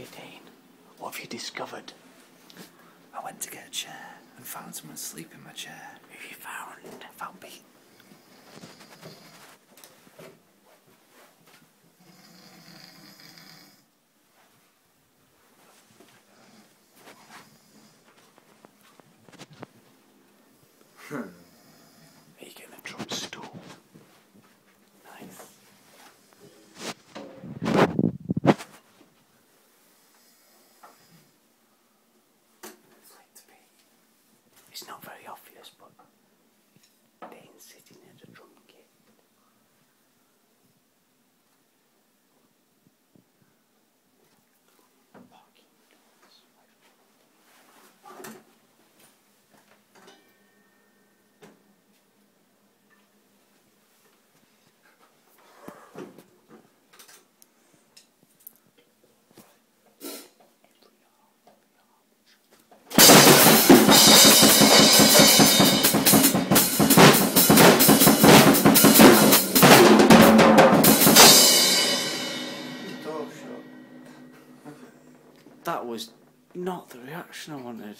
Okay, Dane. What have you discovered? I went to get a chair and found someone asleep in my chair. Who have you found? Found Pete. Are It's not very obvious, but Dane's sitting at That was not the reaction I wanted.